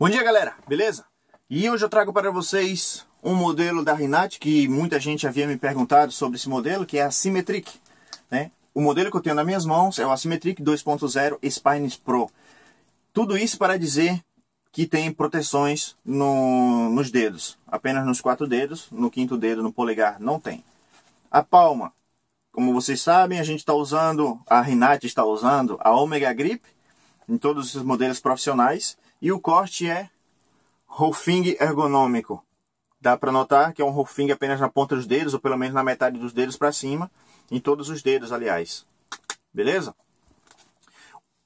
Bom dia galera, beleza? E hoje eu trago para vocês um modelo da Rinat que muita gente havia me perguntado sobre esse modelo, que é a Symmetric. Né? O modelo que eu tenho nas minhas mãos é o Asymmetric 2.0 Spines Pro. Tudo isso para dizer que tem proteções no, nos dedos, apenas nos quatro dedos, no quinto dedo, no polegar, não tem. A palma, como vocês sabem, a gente está usando, a Rinat está usando a Omega Grip em todos os modelos profissionais e o corte é rolfing ergonômico. Dá para notar que é um rolfing apenas na ponta dos dedos, ou pelo menos na metade dos dedos para cima, em todos os dedos, aliás. Beleza?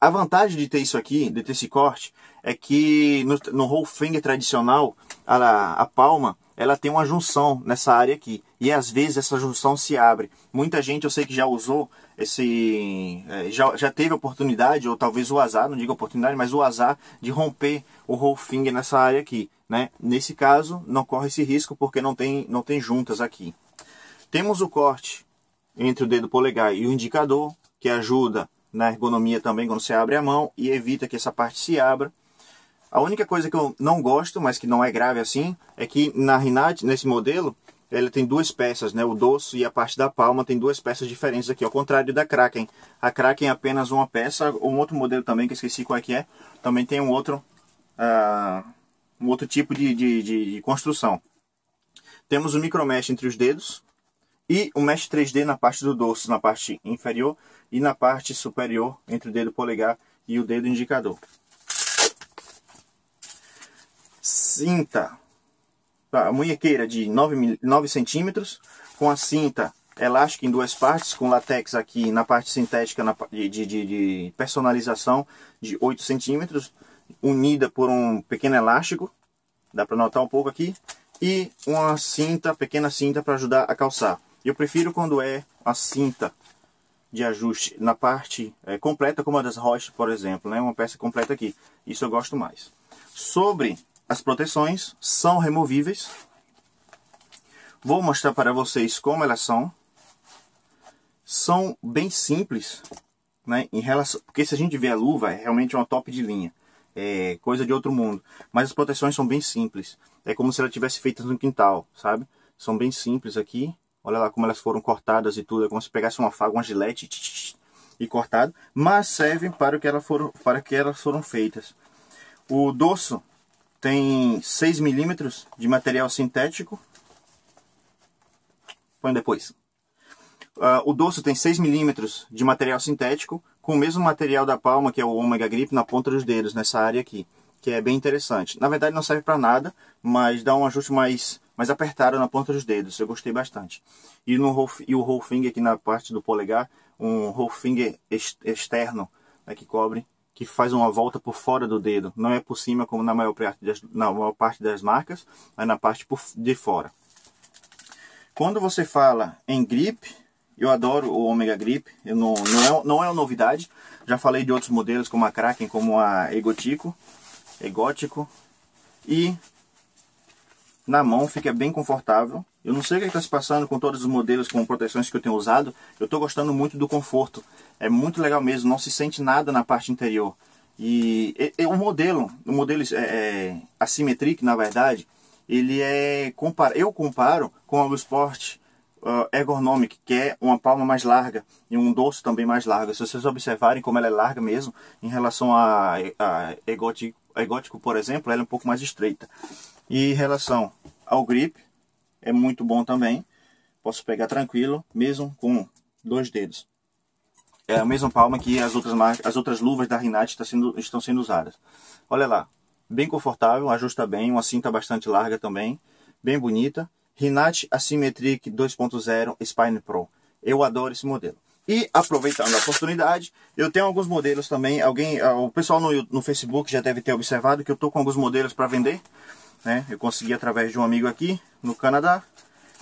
A vantagem de ter isso aqui, de ter esse corte, é que no, no tradicional, a, a palma, ela tem uma junção nessa área aqui. E às vezes essa junção se abre. Muita gente eu sei que já usou esse. É, já, já teve oportunidade, ou talvez o azar, não digo oportunidade, mas o azar de romper o roll finger nessa área aqui. Né? Nesse caso, não corre esse risco porque não tem, não tem juntas aqui. Temos o corte entre o dedo polegar e o indicador, que ajuda na ergonomia também quando você abre a mão e evita que essa parte se abra. A única coisa que eu não gosto, mas que não é grave assim, é que na Rinat, nesse modelo, ele tem duas peças, né? O dorso e a parte da palma tem duas peças diferentes aqui, ao contrário da Kraken. A Kraken é apenas uma peça, um outro modelo também, que eu esqueci qual é que é, também tem um outro, uh, um outro tipo de, de, de, construção. Temos o micromesh entre os dedos e o mesh 3D na parte do dorso, na parte inferior e na parte superior, entre o dedo polegar e o dedo indicador cinta, a munhequeira de 9, 9 centímetros, com a cinta elástica em duas partes, com latex aqui na parte sintética na, de, de, de personalização de 8 centímetros, unida por um pequeno elástico, dá para notar um pouco aqui, e uma cinta, pequena cinta para ajudar a calçar. Eu prefiro quando é a cinta de ajuste na parte é, completa, como a das rochas, por exemplo, né? uma peça completa aqui. Isso eu gosto mais. Sobre as proteções são removíveis. Vou mostrar para vocês como elas são. São bem simples, né? Em relação, porque se a gente vê a luva, é realmente uma top de linha. É coisa de outro mundo. Mas as proteções são bem simples. É como se ela tivesse feitas no quintal, sabe? São bem simples aqui. Olha lá como elas foram cortadas e tudo. É como se pegasse uma faca, uma gilete e cortado. Mas servem para o que elas foram, para que elas foram feitas. O dorso tem 6 milímetros de material sintético. Põe depois. Uh, o dorso tem 6 milímetros de material sintético, com o mesmo material da palma, que é o Omega Grip, na ponta dos dedos, nessa área aqui, que é bem interessante. Na verdade não serve para nada, mas dá um ajuste mais, mais apertado na ponta dos dedos, eu gostei bastante. E, no e o roll finger aqui na parte do polegar, um roll finger externo, né, que cobre que faz uma volta por fora do dedo. Não é por cima como na maior parte das, na maior parte das marcas, mas na parte por, de fora. Quando você fala em grip, eu adoro o Omega Grip, eu não, não, é, não é uma novidade. Já falei de outros modelos como a Kraken, como a Egotico, Egótico. E na mão fica bem confortável. Eu não sei o que está se passando com todos os modelos com proteções que eu tenho usado. Eu estou gostando muito do conforto. É muito legal mesmo, não se sente nada na parte interior. E, e, e o modelo, o modelo é, é, Asymmetric, na verdade, ele é eu comparo com o Sport uh, Ergonomic, que é uma palma mais larga e um dorso também mais largo. Se vocês observarem como ela é larga mesmo, em relação a, a por exemplo, ela é um pouco mais estreita. E em relação ao grip, é muito bom também. Posso pegar tranquilo, mesmo com dois dedos. É a mesma palma que as outras, as outras luvas da Rinat tá sendo, estão sendo usadas. Olha lá, bem confortável, ajusta bem, uma cinta bastante larga também, bem bonita. Rinat Asymmetric 2.0 Spine Pro. Eu adoro esse modelo. E aproveitando a oportunidade, eu tenho alguns modelos também. Alguém, ah, o pessoal no, no Facebook já deve ter observado que eu estou com alguns modelos para vender. Né? Eu consegui através de um amigo aqui no Canadá.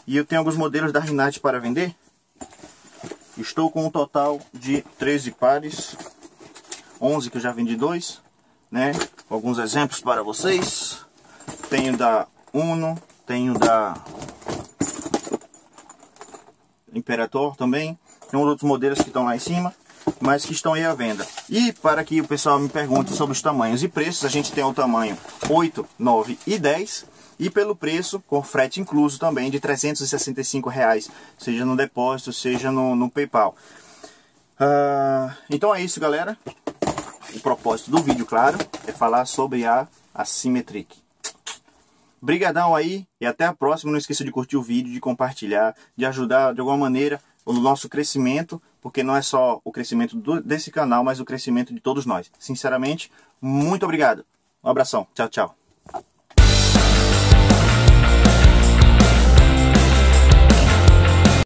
E eu tenho alguns modelos da Rinat para vender. Estou com um total de 13 pares. 11 que eu já vendi dois. Né? Alguns exemplos para vocês. Tenho da Uno. Tenho da Imperator também. Tem outros modelos que estão lá em cima. Mas que estão aí à venda. E para que o pessoal me pergunte sobre os tamanhos e preços, a gente tem o tamanho 8, 9 e 10 e pelo preço, com frete incluso também, de 365 reais, seja no depósito, seja no, no PayPal. Uh, então é isso, galera. O propósito do vídeo, claro, é falar sobre a Asymmetric. Brigadão aí e até a próxima. Não esqueça de curtir o vídeo, de compartilhar, de ajudar de alguma maneira o nosso crescimento, porque não é só o crescimento do, desse canal, mas o crescimento de todos nós. Sinceramente, muito obrigado. Um abração. Tchau, tchau.